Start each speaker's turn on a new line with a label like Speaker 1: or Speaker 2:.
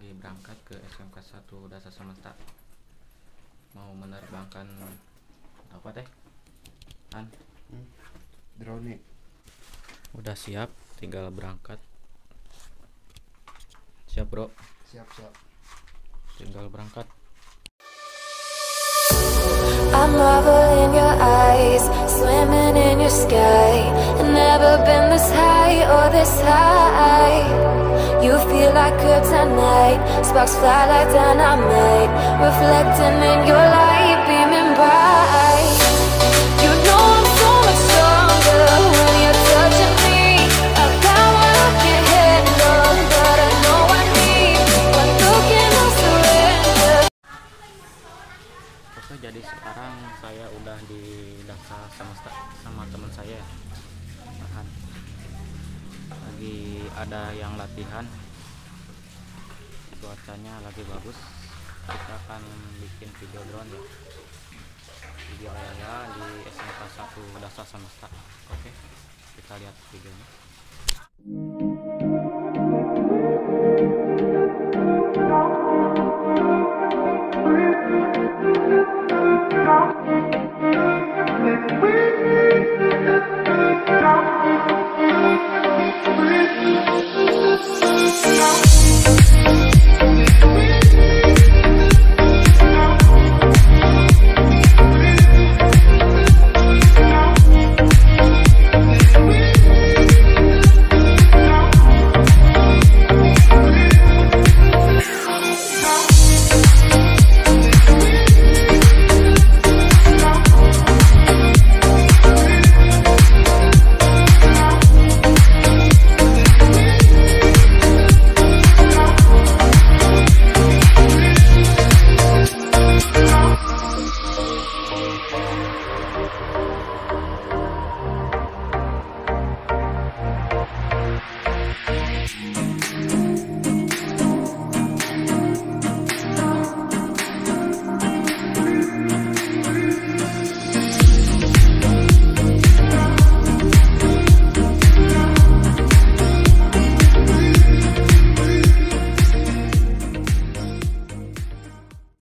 Speaker 1: lagi berangkat ke SMK 1 Dasar Semesta mau menerbangkan apa teh An
Speaker 2: Hmm. Drone.
Speaker 1: udah siap tinggal berangkat siap bro
Speaker 2: Siap siap.
Speaker 1: tinggal berangkat
Speaker 3: I marvel in your eyes, swimming in your sky. Never been this high or this high. You feel like kryptonite, sparks fly like dynamite, reflecting in your light, beaming bright.
Speaker 1: Jadi sekarang saya udah di Dasar Semesta sama teman saya. Farhan. lagi ada yang latihan. Cuacanya lagi bagus. Kita akan bikin video drone ya. Video ya di SMK 1 Dasar Semesta. Oke kita lihat videonya Thank you.